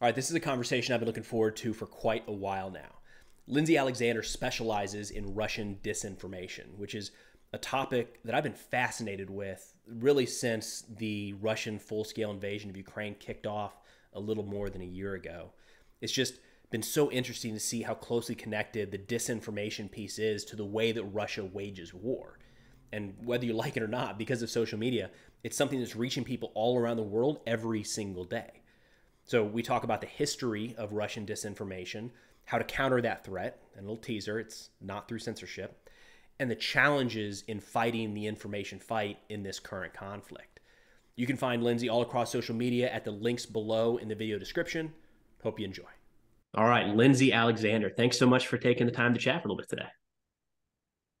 All right, this is a conversation I've been looking forward to for quite a while now. Lindsey Alexander specializes in Russian disinformation, which is a topic that I've been fascinated with really since the Russian full scale invasion of Ukraine kicked off a little more than a year ago. It's just been so interesting to see how closely connected the disinformation piece is to the way that Russia wages war. And whether you like it or not, because of social media, it's something that's reaching people all around the world every single day. So we talk about the history of Russian disinformation, how to counter that threat, and a little teaser, it's not through censorship, and the challenges in fighting the information fight in this current conflict. You can find Lindsey all across social media at the links below in the video description. Hope you enjoy. All right, Lindsey Alexander, thanks so much for taking the time to chat a little bit today.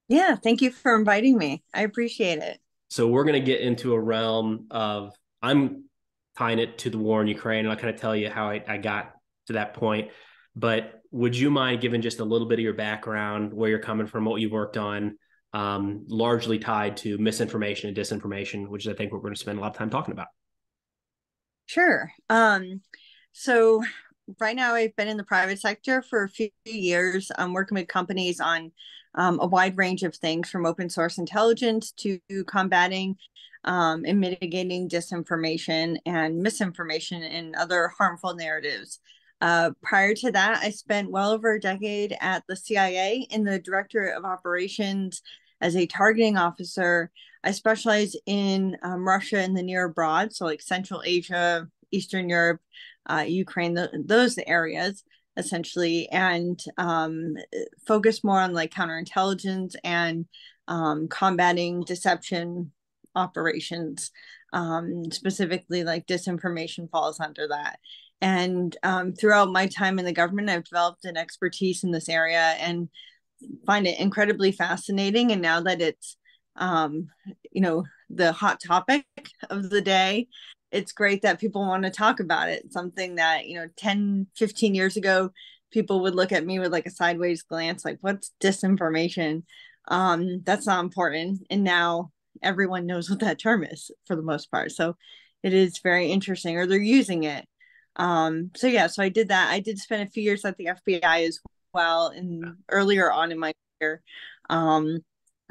Yeah, thank you for inviting me. I appreciate it. So we're going to get into a realm of I'm tying it to the war in Ukraine, and I'll kind of tell you how I, I got to that point. But would you mind giving just a little bit of your background, where you're coming from, what you've worked on, um, largely tied to misinformation and disinformation, which is I think we're going to spend a lot of time talking about. Sure. Um, so right now I've been in the private sector for a few years. I'm working with companies on um, a wide range of things from open source intelligence to combating um, and mitigating disinformation and misinformation and other harmful narratives. Uh, prior to that, I spent well over a decade at the CIA in the Director of Operations as a targeting officer. I specialize in um, Russia and the near abroad, so like Central Asia, Eastern Europe, uh, Ukraine, those areas essentially, and um, focus more on like counterintelligence and um, combating deception operations. Um, specifically, like disinformation falls under that. And um, throughout my time in the government, I've developed an expertise in this area and find it incredibly fascinating. And now that it's, um, you know, the hot topic of the day, it's great that people want to talk about it. Something that, you know, 10, 15 years ago, people would look at me with like a sideways glance, like, what's disinformation? Um, that's not important. And now everyone knows what that term is for the most part. So it is very interesting, or they're using it. Um, so yeah, so I did that. I did spend a few years at the FBI as well, and earlier on in my career, um,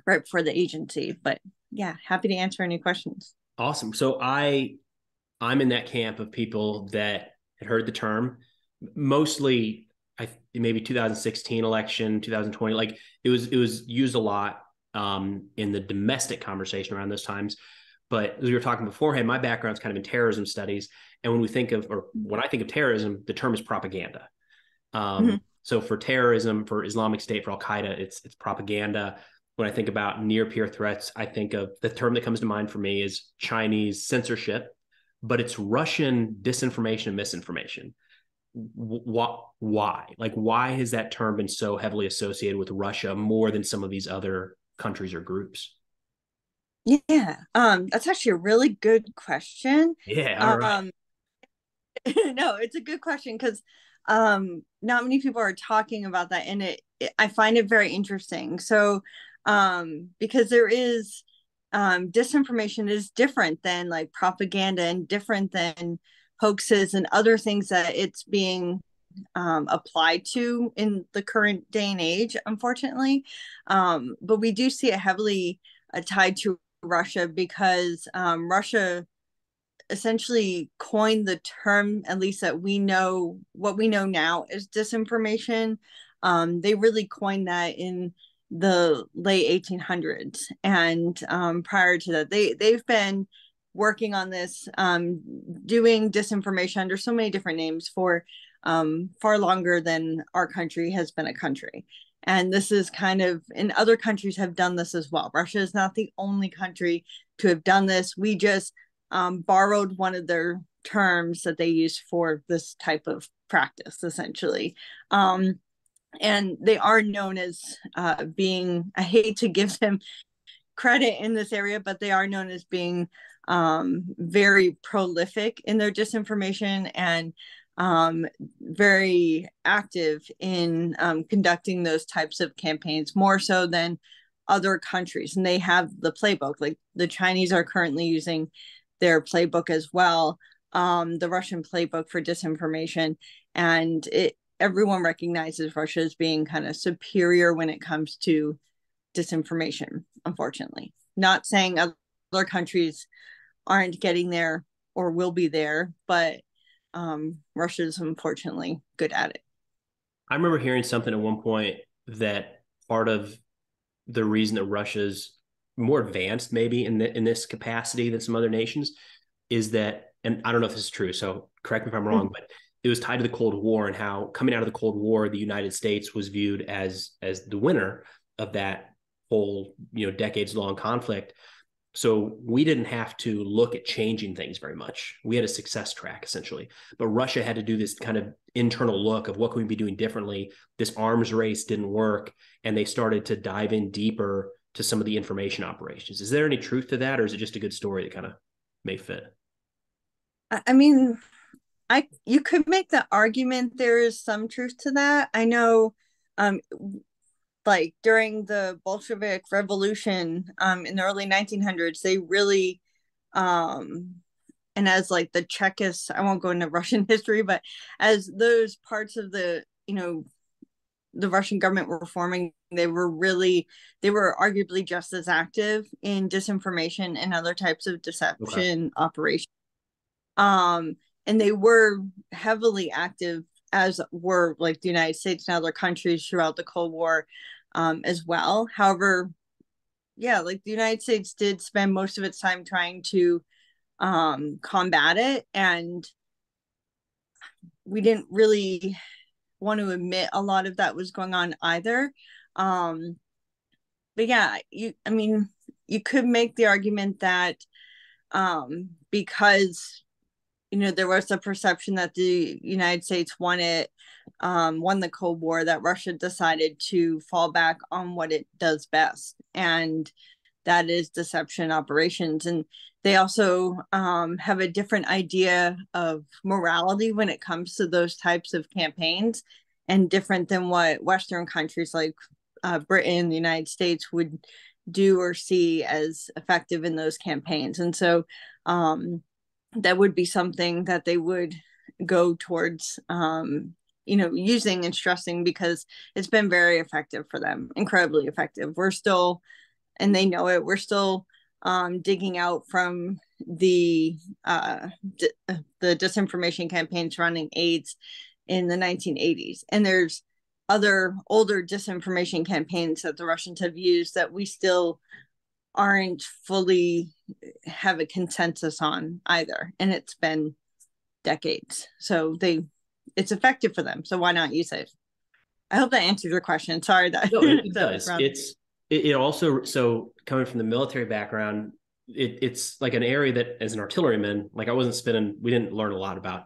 right before the agency. But yeah, happy to answer any questions. Awesome. So I, I'm in that camp of people that had heard the term, mostly I maybe 2016 election, 2020. Like it was, it was used a lot um, in the domestic conversation around those times. But as we were talking beforehand, my background is kind of in terrorism studies. And when we think of, or when I think of terrorism, the term is propaganda. Um, mm-hmm. So for terrorism, for Islamic State, for Al Qaeda, it's it's propaganda. When I think about near peer threats, I think of the term that comes to mind for me is Chinese censorship, but it's Russian disinformation and misinformation. What? Why? Like, why has that term been so heavily associated with Russia more than some of these other countries or groups? Yeah, um, that's actually a really good question. Yeah, right. Um, no, it's a good question because um, not many people are talking about that, and it, it I find it very interesting. So, um, because there is um, disinformation is different than like propaganda and different than hoaxes and other things that it's being um, applied to in the current day and age, unfortunately. Um, but we do see it heavily uh, tied to Russia because um, Russia essentially coined the term, at least that we know, what we know now is disinformation. Um, they really coined that in the late 1800s, and um, prior to that, they they've been working on this, um, doing disinformation under so many different names for um, far longer than our country has been a country. And this is kind of, and other countries have done this as well. Russia is not the only country to have done this. We just um, borrowed one of their terms that they use for this type of practice, essentially. Um, and they are known as uh, being, I hate to give them credit in this area, but they are known as being um, very prolific in their disinformation and um, very active in um, conducting those types of campaigns more so than other countries. And they have the playbook, like the Chinese are currently using their playbook as well. um, the Russian playbook for disinformation, and it everyone recognizes Russia as being kind of superior when it comes to disinformation. Unfortunately, not saying other countries aren't getting there or will be there, but um, Russia is unfortunately good at it. I remember hearing something at one point that part of the reason that Russia's more advanced, maybe in the, in this capacity than some other nations, is that, and I don't know if this is true, so correct me if I'm wrong, mm-hmm. but it was tied to the Cold War and how coming out of the Cold War, the United States was viewed as as the winner of that whole you know decades long conflict. So we didn't have to look at changing things very much. We had a success track essentially, but Russia had to do this kind of internal look of what can we be doing differently. This arms race didn't work, and they started to dive in deeper to some of the information operations. Is there any truth to that, or is it just a good story that kind of may fit? I mean, I you could make the argument there is some truth to that. I know um like during the Bolshevik Revolution um in the early 1900s they really um and as like the Czechos I won't go into Russian history but as those parts of the you know the Russian government were forming they were really they were arguably just as active in disinformation and other types of deception okay. operations um and they were heavily active as were like the United States and other countries throughout the Cold War um, as well. However, yeah, like the United States did spend most of its time trying to um, combat it, and we didn't really want to admit a lot of that was going on either. Um, but yeah, you, I mean, you could make the argument that um, because you know there was a perception that the united states won it um, won the cold war that russia decided to fall back on what it does best and that is deception operations. And they also um, have a different idea of morality when it comes to those types of campaigns and different than what western countries like uh, britain the united states would do or see as effective in those campaigns. And so um, that would be something that they would go towards um, you know using and stressing because it's been very effective for them incredibly effective. We're still and they know it we're still um, digging out from the uh, di- the disinformation campaign surrounding AIDS in the 1980s, and there's other older disinformation campaigns that the Russians have used that we still aren't fully have a consensus on either and it's been decades. So they it's effective for them so why not use it? I hope that answers your question. Sorry that no, it does. It's it, it, also so coming from the military background it, it's like an area that as an artilleryman like i wasn't spending we didn't learn a lot about.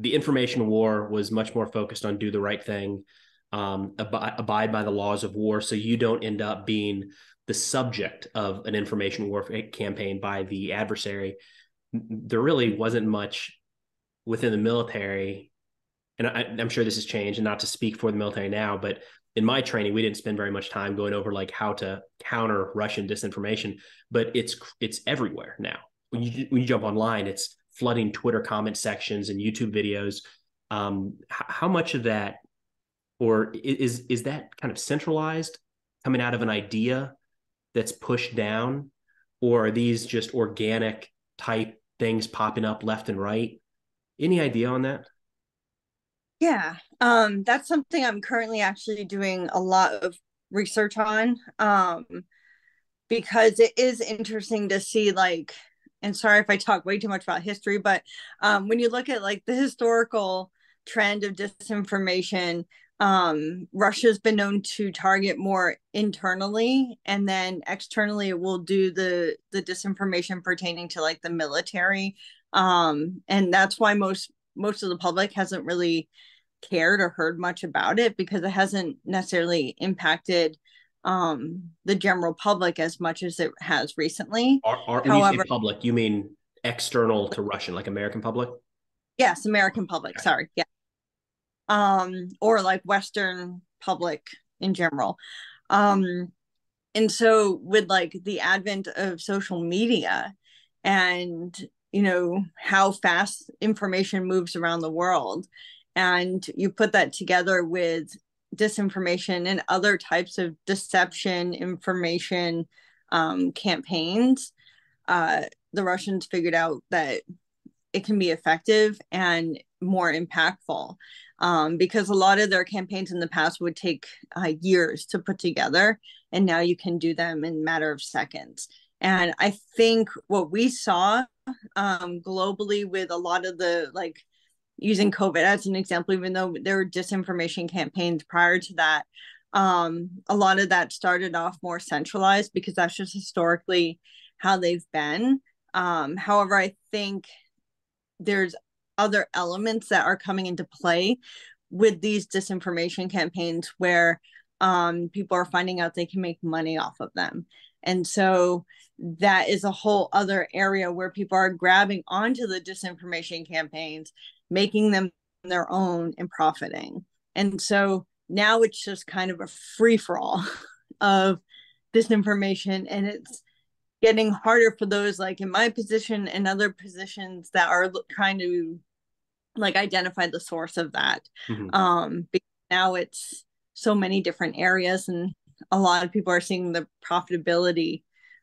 The information war was much more focused on do the right thing um, ab- abide by the laws of war so you don't end up being the subject of an information warfare campaign by the adversary, there really wasn't much within the military. And I, am sure this has changed, and not to speak for the military now, but in my training, we didn't spend very much time going over like how to counter Russian disinformation. But it's it's everywhere now. When you when you jump online, it's flooding Twitter comment sections and YouTube videos. Um, how much of that, or is is that kind of centralized, coming out of an idea that's pushed down? Or are these just organic type things popping up left and right? Any idea on that? Yeah um that's something i'm currently actually doing a lot of research on um because it is interesting to see like and sorry if i talk way too much about history but um when you look at like the historical trend of disinformation um, Russia's been known to target more internally, and then externally it will do the the disinformation pertaining to like the military, um, and that's why most most of the public hasn't really cared or heard much about it because it hasn't necessarily impacted um, the general public as much as it has recently. Are, are, However, you public, you mean external to Russian, like American public? Yes, American public. Sorry, yeah um, or like Western public in general. Um, and so with like the advent of social media and you know how fast information moves around the world and you put that together with disinformation and other types of deception information um, campaigns uh, the russians figured out that it can be effective and more impactful um, because a lot of their campaigns in the past would take uh, years to put together and now you can do them in matter of seconds. And i think what we saw um, globally with a lot of the like using covid as an example even though there were disinformation campaigns prior to that um, a lot of that started off more centralized because that's just historically how they've been. Um, however i think there's other elements that are coming into play with these disinformation campaigns where um, people are finding out they can make money off of them. And so that is a whole other area where people are grabbing onto the disinformation campaigns, making them their own and profiting. And so now it's just kind of a free for all of disinformation. And it's getting harder for those like in my position and other positions that are trying to like identify the source of that. Mm-hmm. um because now it's so many different areas and a lot of people are seeing the profitability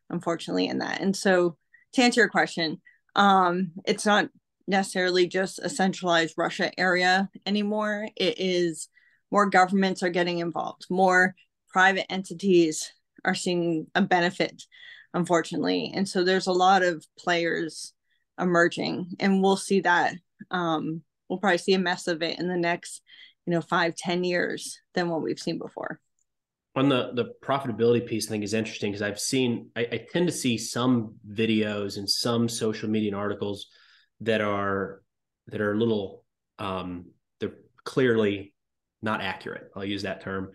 unfortunately in that. And so to answer your question um it's not necessarily just a centralized russia area anymore. It is more governments are getting involved. More private entities are seeing a benefit unfortunately. And so there's a lot of players emerging and we'll see that um, we'll probably see a mess of it in the next you know five ten years than what we've seen before. On the the profitability piece i think is interesting because i've seen I, I, tend to see some videos and some social media and articles that are that are a little um they're clearly not accurate i'll use that term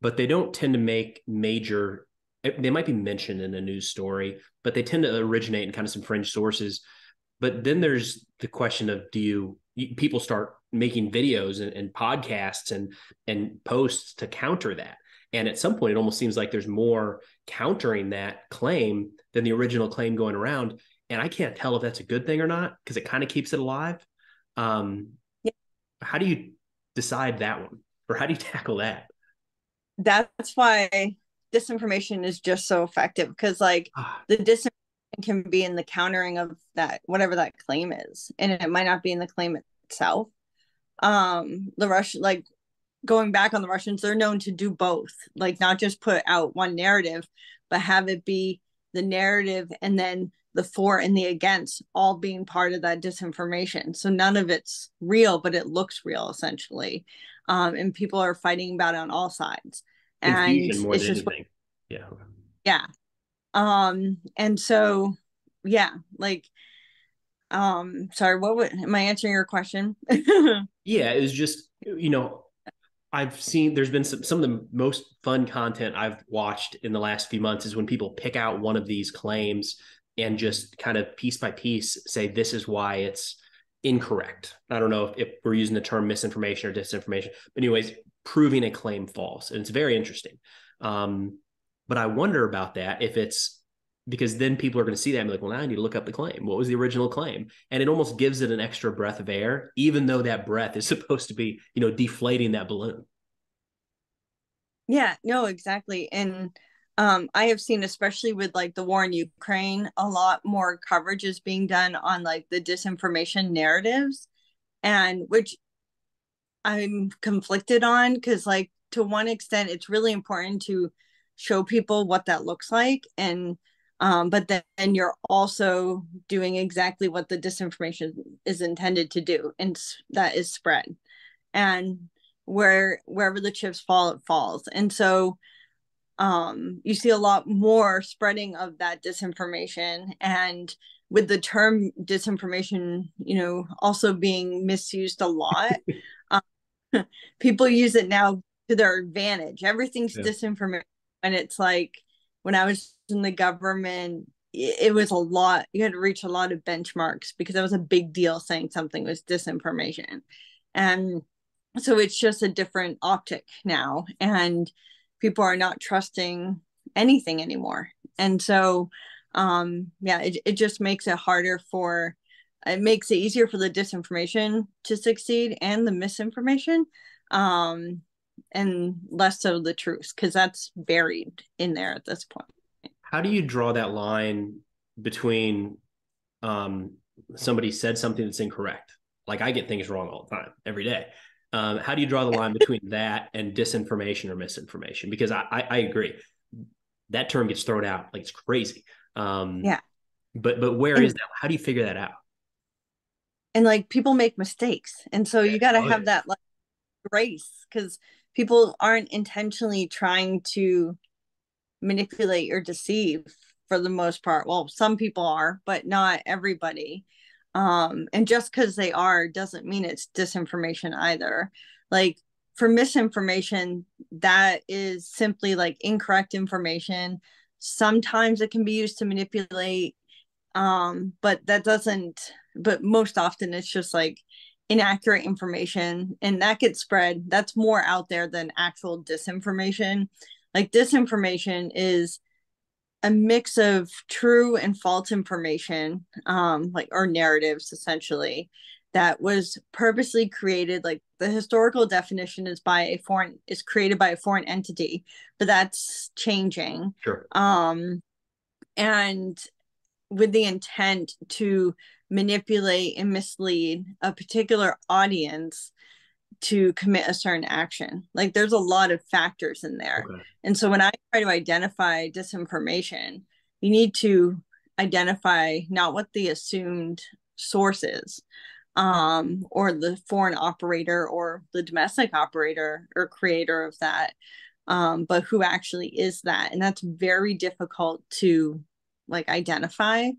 but they don't tend to make major they might be mentioned in a news story but they tend to originate in kind of some fringe sources but then there's the question of do you, you people start making videos and, and, podcasts and and posts to counter that. And at some point, it almost seems like there's more countering that claim than the original claim going around. And I can't tell if that's a good thing or not because it kind of keeps it alive. Um, yeah. How do you decide that one, or how do you tackle that? That's why disinformation is just so effective because, like, ah. the disinformation can be in the countering of that whatever that claim is and it might not be in the claim itself. Um the russian like going back on the russians they're known to do both like not just put out one narrative but have it be the narrative and then the for and the against all being part of that disinformation. So none of it's real but it looks real essentially. Um and people are fighting about it on all sides And it's just anything. yeah yeah. Um and so yeah like um sorry what would am i answering your question? Yeah it was just you know i've seen there's been some some of the most fun content i've watched in the last few months is when people pick out one of these claims and just kind of piece by piece say this is why it's incorrect i don't know if, if we're using the term misinformation or disinformation but anyways proving a claim false and it's very interesting um but I wonder about that if it's because then people are going to see that and be like, well, now I need to look up the claim. What was the original claim? And it almost gives it an extra breath of air, even though that breath is supposed to be, you know, deflating that balloon. Yeah, no, exactly. And um, I have seen, especially with like the war in Ukraine, a lot more coverage is being done on like the disinformation narratives, and which I'm conflicted on because, like, to one extent, it's really important to show people what that looks like and um, but then you're also doing exactly what the disinformation is intended to do and that is spread and where wherever the chips fall it falls and so um, you see a lot more spreading of that disinformation and with the term disinformation you know also being misused a lot um, people use it now to their advantage everything's yeah. disinformation and it's like when I was in the government, it was a lot. You had to reach a lot of benchmarks because it was a big deal saying something was disinformation. And so it's just a different optic now. And people are not trusting anything anymore. And so, um, yeah, it, it just makes it harder for it makes it easier for the disinformation to succeed and the misinformation um and less so the truth because that's buried in there at this point. How do you draw that line between um somebody said something that's incorrect? Like i get things wrong all the time every day um, how do you draw the line between that and disinformation or misinformation? Because I, I, I agree. That term gets thrown out like it's crazy. Um yeah. but but where and, is that? How do you figure that out? And like people make mistakes. And so you got to have that like grace because people aren't intentionally trying to manipulate or deceive for the most part. Well some people are but not everybody um and just because they are doesn't mean it's disinformation either. Like for misinformation that is simply like incorrect information. Sometimes it can be used to manipulate um but that doesn't but most often it's just like inaccurate information and that gets spread. That's more out there than actual disinformation. Like disinformation is a mix of true and false information um like or narratives essentially that was purposely created like the historical definition is by a foreign is created by a foreign entity but that's changing. Sure. Um and with the intent to manipulate and mislead a particular audience to commit a certain action. Like there's a lot of factors in there. Okay. And so when I try to identify disinformation, you need to identify not what the assumed source is um, or the foreign operator or the domestic operator or creator of that, um, but who actually is that. And that's very difficult to like identify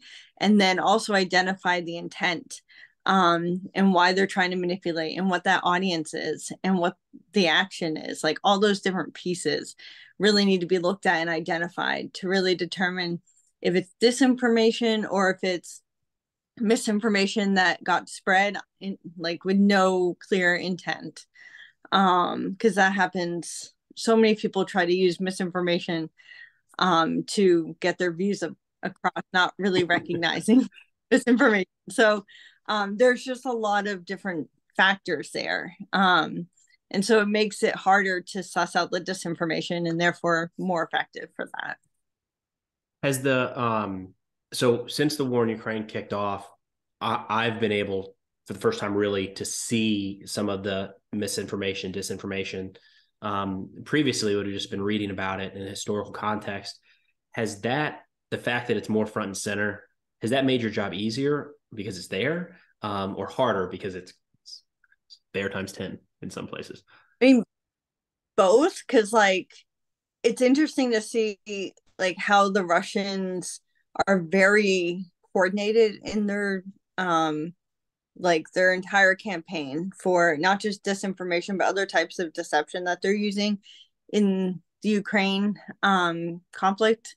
and then also identify the intent um, and why they're trying to manipulate and what that audience is and what the action is. Like all those different pieces really need to be looked at and identified to really determine if it's disinformation or if it's misinformation that got spread in like with no clear intent. Um because that happens. So many people try to use misinformation um to get their views of, across not really recognizing this information. So um, there's just a lot of different factors there. Um, and so it makes it harder to suss out the disinformation and therefore more effective for that. Has the um so since the war in ukraine kicked off I, i've been able for the first time really to see some of the misinformation disinformation. Um, previously would have just been reading about it in a historical context. Has that the fact that it's more front and center has that made your job easier because it's there um, or harder because it's, it's there times 10 in some places. I mean both because like it's interesting to see like how the russians are very coordinated in their um like their entire campaign for not just disinformation but other types of deception that they're using in the Ukraine um conflict.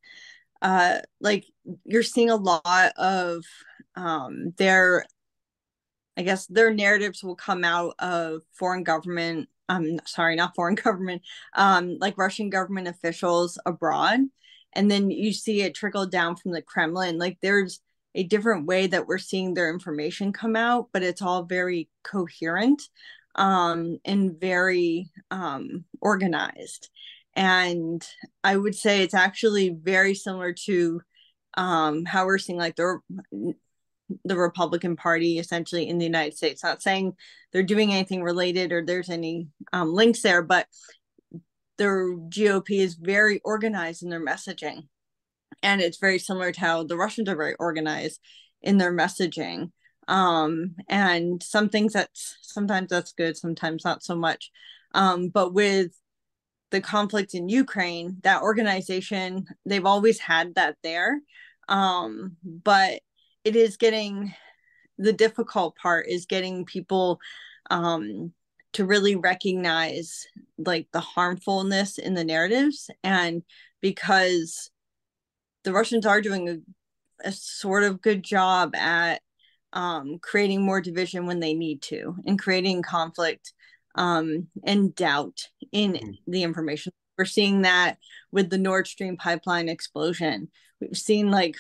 Uh like you're seeing a lot of um their I guess their narratives will come out of foreign government um sorry not foreign government um like Russian government officials abroad. And then you see it trickle down from the Kremlin. Like there's a different way that we're seeing their information come out but it's all very coherent um and very um organized. And I would say it's actually very similar to um how we're seeing like the the Republican Party essentially in the United States. Not saying they're doing anything related or there's any um, links there, but their GOP is very organized in their messaging. And it's very similar to how the Russians are very organized in their messaging. Um, and some things that's sometimes that's good, sometimes not so much. Um, but with the conflict in Ukraine, that organization, they've always had that there. Um, but it is getting the difficult part is getting people um, to really recognize like the harmfulness in the narratives. And because the russians are doing a, a sort of good job at um, creating more division when they need to and creating conflict um, and doubt in mm-hmm. the information. We're seeing that with the nord stream pipeline explosion. We've seen like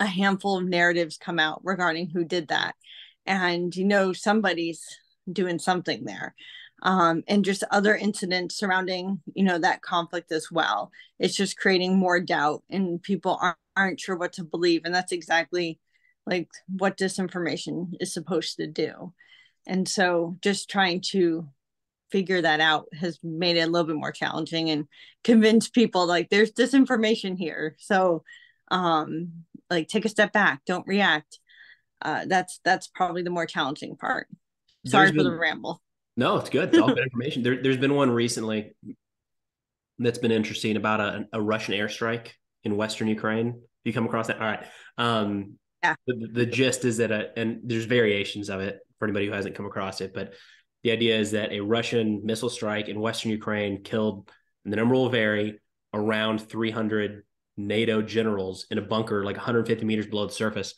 a handful of narratives come out regarding who did that. And you know somebody's doing something there. Um, and just other incidents surrounding you know that conflict as well. It's just creating more doubt and people aren't, aren't sure what to believe. And that's exactly like what disinformation is supposed to do. And so just trying to figure that out has made it a little bit more challenging and convince people like there's disinformation here. So um like take a step back don't react uh that's that's probably the more challenging part. Sorry for the ramble. No it's good. It's all good information. There, there's been one recently that's been interesting about a, a russian airstrike in western ukraine. You come across that? All right. Um yeah. the, the gist is that a, and there's variations of it for anybody who hasn't come across it but the idea is that a russian missile strike in western ukraine killed the number will vary around 300 NATO generals in a bunker like 150 meters below the surface.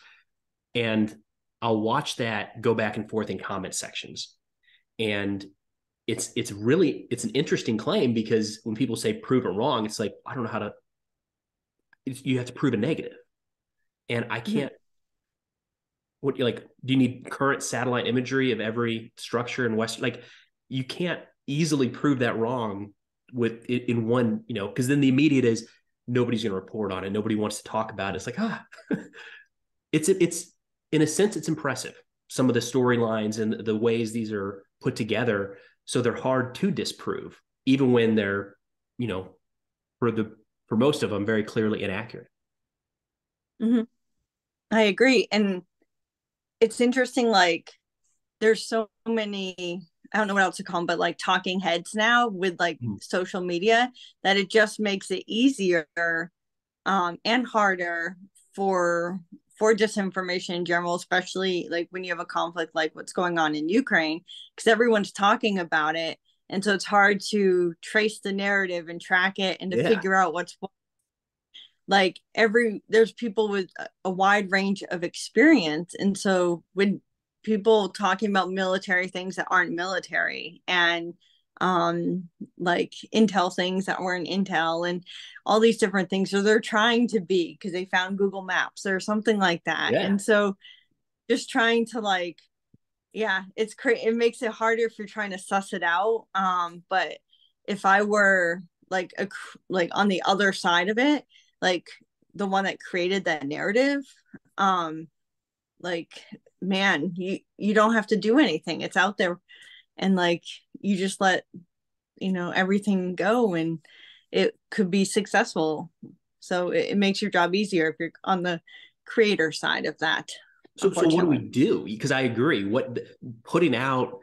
And I'll watch that go back and forth in comment sections. And it's it's really it's an interesting claim because when people say prove it wrong, it's like I don't know how to you have to prove a negative. And I can't what you like do you need current satellite imagery of every structure in west like you can't easily prove that wrong with in one you know because then the immediate is nobody's going to report on it. Nobody wants to talk about it. It's like, ah, it's, it's in a sense, it's impressive. Some of the storylines and the ways these are put together. So they're hard to disprove, even when they're, you know, for the, for most of them, very clearly inaccurate. Mm-hmm. I agree. And it's interesting, like, there's so many I don't know what else to call them, but like talking heads now with like mm. social media that it just makes it easier um, and harder for for disinformation in general, especially like when you have a conflict like what's going on in Ukraine, because everyone's talking about it. And so it's hard to trace the narrative and track it and to yeah. figure out what's like every there's people with a wide range of experience. And so when people talking about military things that aren't military and um like intel things that weren't intel and all these different things. So they're trying to be because they found google maps or something like that. Yeah. and so just trying to like yeah it's crazy it makes it harder if you're trying to suss it out. Um but if i were like a like on the other side of it like the one that created that narrative um like man you you don't have to do anything. It's out there. And like you just let you know everything go and it could be successful. So it, it makes your job easier if you're on the creator side of that so, so what do we do? Because i agree. What putting out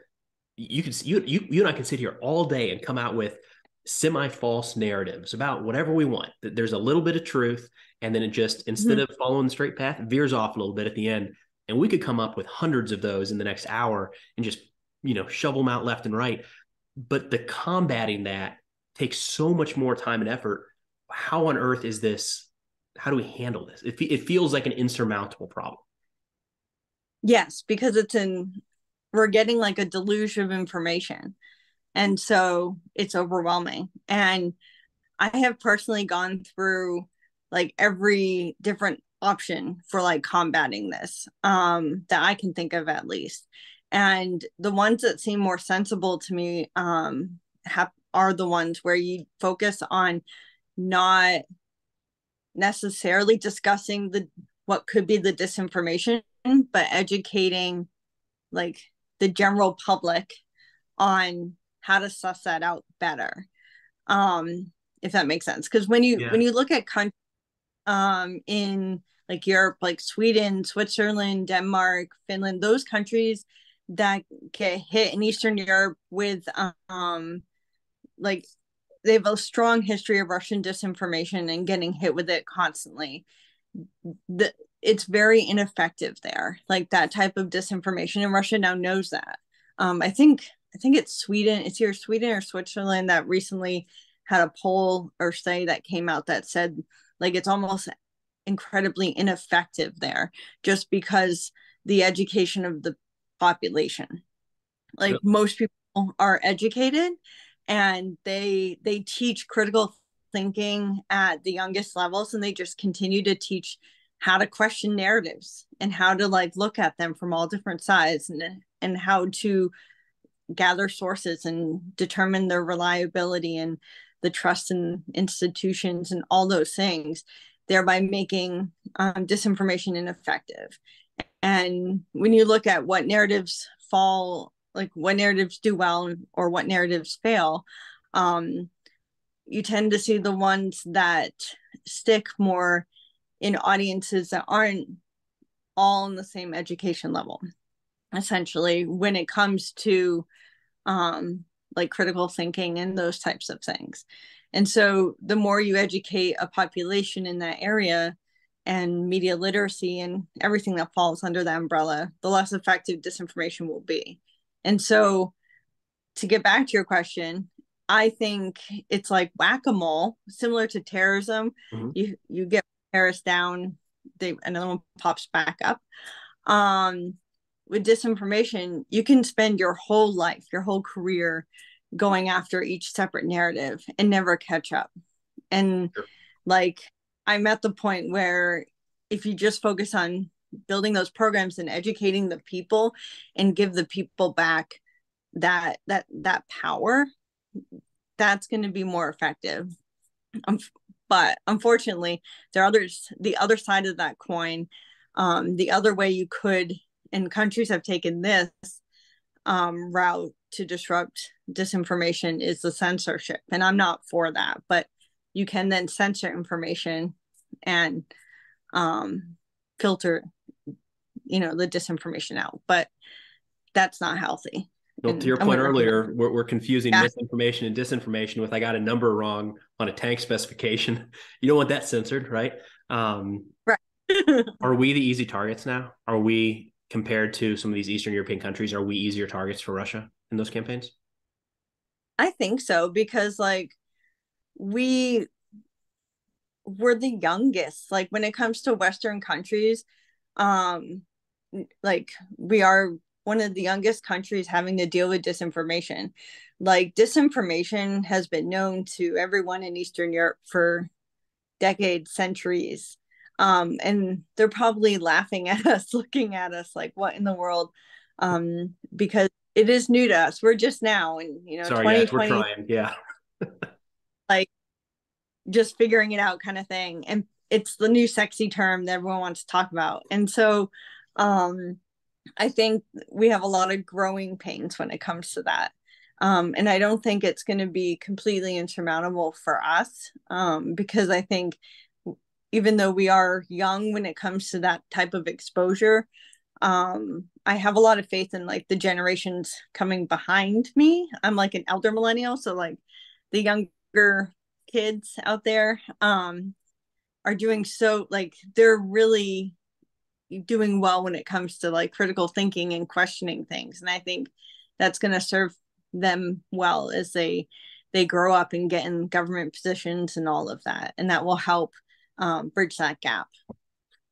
you can you, you you and i can sit here all day and come out with semi-false narratives about whatever we want. That there's a little bit of truth and then it just instead mm-hmm. of following the straight path veers off a little bit at the end and we could come up with hundreds of those in the next hour and just you know shovel them out left and right. But the combating that takes so much more time and effort. How on earth is this? How do we handle this? It, it feels like an insurmountable problem. Yes because it's in we're getting like a deluge of information. And so it's overwhelming. And i have personally gone through like every different option for like combating this um, that I can think of at least. And the ones that seem more sensible to me um, have are the ones where you focus on not necessarily discussing the what could be the disinformation, but educating like the general public on how to suss that out better. Um, if that makes sense. Because when you yeah. when you look at countries um in like Europe, like Sweden, Switzerland, Denmark, Finland, those countries that get hit in Eastern Europe with um like they have a strong history of Russian disinformation and getting hit with it constantly. The, it's very ineffective there. Like that type of disinformation, and Russia now knows that. Um, I think I think it's Sweden. It's either Sweden or Switzerland that recently had a poll or say that came out that said like it's almost incredibly ineffective there just because the education of the population like yeah. most people are educated and they they teach critical thinking at the youngest levels and they just continue to teach how to question narratives and how to like look at them from all different sides and and how to gather sources and determine their reliability and the trust in institutions and all those things thereby making um, disinformation ineffective. And when you look at what narratives fall like what narratives do well or what narratives fail um, you tend to see the ones that stick more in audiences that aren't all in the same education level essentially when it comes to um, like critical thinking and those types of things and so the more you educate a population in that area and media literacy and everything that falls under the umbrella the less effective disinformation will be. And so to get back to your question i think it's like whack-a-mole similar to terrorism. Mm-hmm. you you get terrorists down they another one pops back up. Um with disinformation you can spend your whole life your whole career going after each separate narrative and never catch up and sure. like i'm at the point where if you just focus on building those programs and educating the people and give the people back that that that power that's going to be more effective um, but unfortunately there are others the other side of that coin um, the other way you could and countries have taken this um, route to disrupt disinformation is the censorship and i'm not for that but you can then censor information and um, filter you know the disinformation out but that's not healthy well, to your point earlier, we're, we're confusing yeah. misinformation and disinformation with I got a number wrong on a tank specification. You don't want that censored, right? Um, right. are we the easy targets now? Are we compared to some of these Eastern European countries? Are we easier targets for Russia in those campaigns? I think so because like we we're the youngest. Like when it comes to Western countries, um, like we are one of the youngest countries having to deal with disinformation. Like disinformation has been known to everyone in Eastern Europe for decades, centuries. Um, and they're probably laughing at us, looking at us like, what in the world? Um, because it is new to us. We're just now, and you know, Sorry, 2020, we're trying. Yeah. like just figuring it out kind of thing. And it's the new sexy term that everyone wants to talk about. And so um I think we have a lot of growing pains when it comes to that. Um, and I don't think it's going to be completely insurmountable for us um, because I think even though we are young when it comes to that type of exposure, um, I have a lot of faith in like the generations coming behind me. I'm like an elder millennial, so like the younger kids out there um, are doing so like they're really doing well when it comes to like critical thinking and questioning things and i think that's going to serve them well as they they grow up and get in government positions and all of that and that will help um, bridge that gap.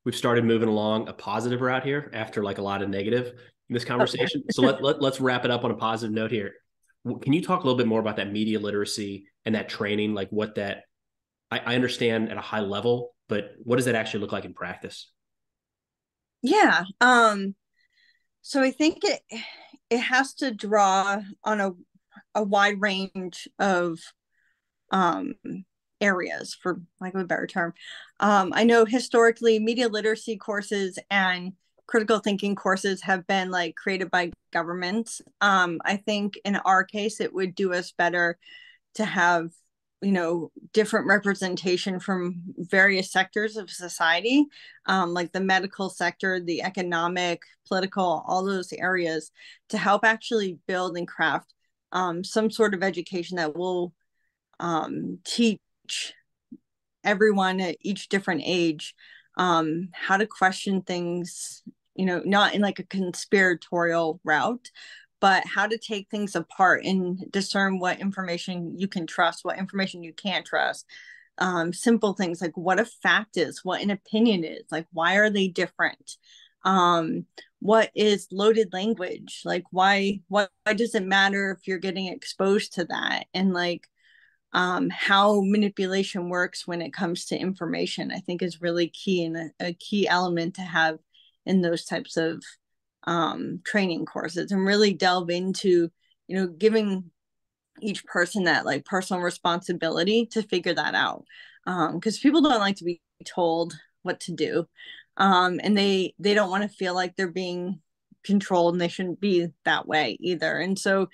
We've started moving along a positive route here after like a lot of negative in this conversation. Okay. so let, let, let's wrap it up on a positive note here. Can you talk a little bit more about that media literacy and that training like what that I, I understand at a high level but what does that actually look like in practice? Yeah um so i think it it has to draw on a a wide range of um areas for lack of a better term. Um i know historically media literacy courses and critical thinking courses have been like created by governments. Um i think in our case it would do us better to have you know different representation from various sectors of society um, like the medical sector the economic political all those areas to help actually build and craft um, some sort of education that will um, teach everyone at each different age um, how to question things you know not in like a conspiratorial route but how to take things apart and discern what information you can trust, what information you can't trust. Um, simple things like what a fact is, what an opinion is, like why are they different? Um, what is loaded language? Like why, what, why does it matter if you're getting exposed to that? And like, um, how manipulation works when it comes to information, I think is really key and a, a key element to have in those types of um, training courses and really delve into, you know, giving each person that like personal responsibility to figure that out. Because um, people don't like to be told what to do. Um, and they they don't want to feel like they're being controlled and they shouldn't be that way either. And so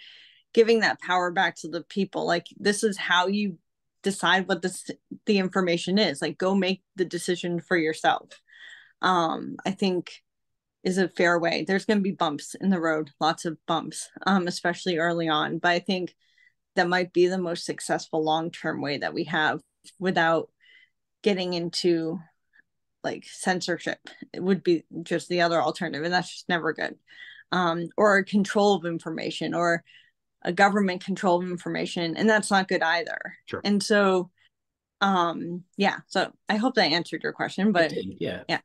giving that power back to the people. Like this is how you decide what this the information is. Like go make the decision for yourself. Um i think is a fair way. There's going to be bumps in the road lots of bumps um especially early on. But i think that might be the most successful long-term way that we have without getting into like censorship. It would be just the other alternative and that's just never good. Um or control of information or a government control of information and that's not good either sure. and so um yeah so i hope that answered your question but yeah yeah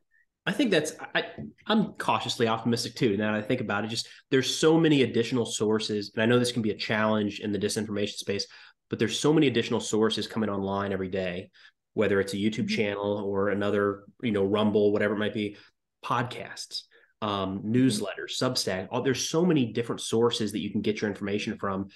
i think that's i i'm cautiously optimistic too now that i think about it just there's so many additional sources and i know this can be a challenge in the disinformation space but there's so many additional sources coming online every day whether it's a youtube mm-hmm. channel or another you know rumble whatever it might be podcasts um, mm-hmm. newsletters, Substack. All, there's so many different sources that you can get your information from.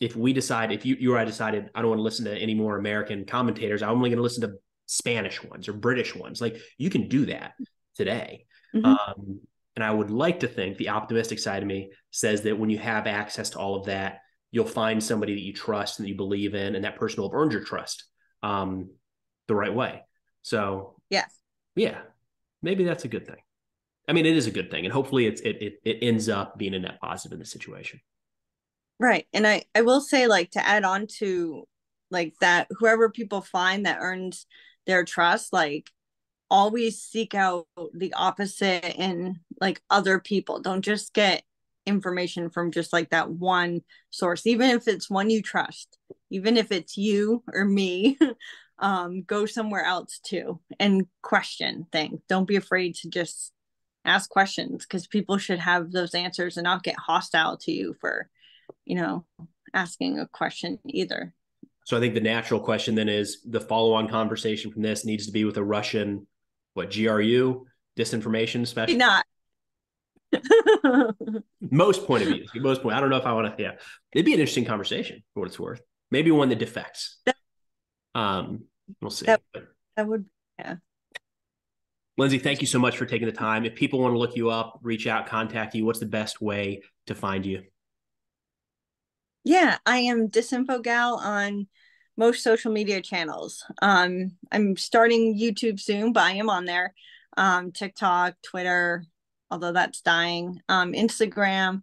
If we decide, if you you or I decided I don't want to listen to any more American commentators, I'm only going to listen to Spanish ones or British ones. Like you can do that today. Mm-hmm. Um, and I would like to think the optimistic side of me says that when you have access to all of that, you'll find somebody that you trust and that you believe in, and that person will have earned your trust um, the right way. So, yes, yeah, maybe that's a good thing. I mean, it is a good thing, and hopefully, it's it it, it ends up being a net positive in the situation. Right, and I I will say like to add on to like that whoever people find that earns their trust, like always seek out the opposite in like other people. Don't just get information from just like that one source, even if it's one you trust, even if it's you or me. um, go somewhere else too and question things. Don't be afraid to just ask questions because people should have those answers and not get hostile to you for you know asking a question either. So i think the natural question then is the follow-on conversation from this needs to be with a russian what gru disinformation specialist not. Most point of view. Most point. I don't know if i want to yeah. It'd be an interesting conversation for what it's worth. Maybe one that defects. Um we'll see that, that would yeah Lindsey, thank you so much for taking the time. If people want to look you up, reach out, contact you, what's the best way to find you? Yeah, I am Disinfo Gal on most social media channels. Um, I'm starting YouTube soon, but I am on there. Um, TikTok, Twitter, although that's dying. Um, Instagram.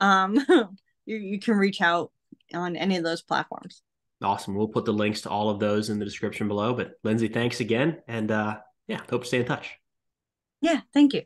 Um, you, you can reach out on any of those platforms. Awesome. We'll put the links to all of those in the description below. But Lindsey, thanks again. And uh, yeah, hope to stay in touch. Yeah, thank you.